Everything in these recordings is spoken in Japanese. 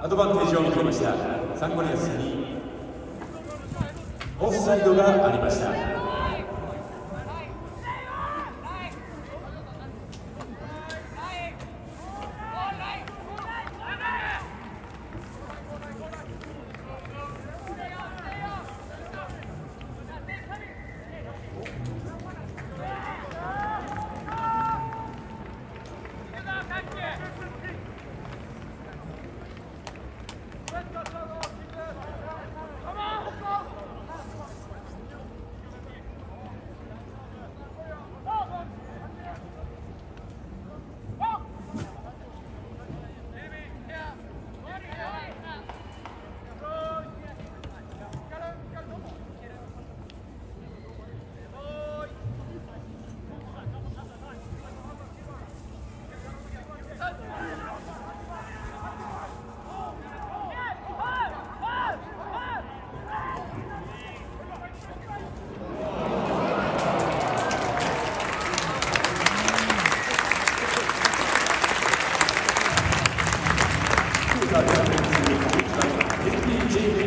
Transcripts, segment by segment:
アドバンテージを受けました。サンゴリアスにオフサイドがありました。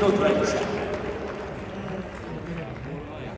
のトライでした。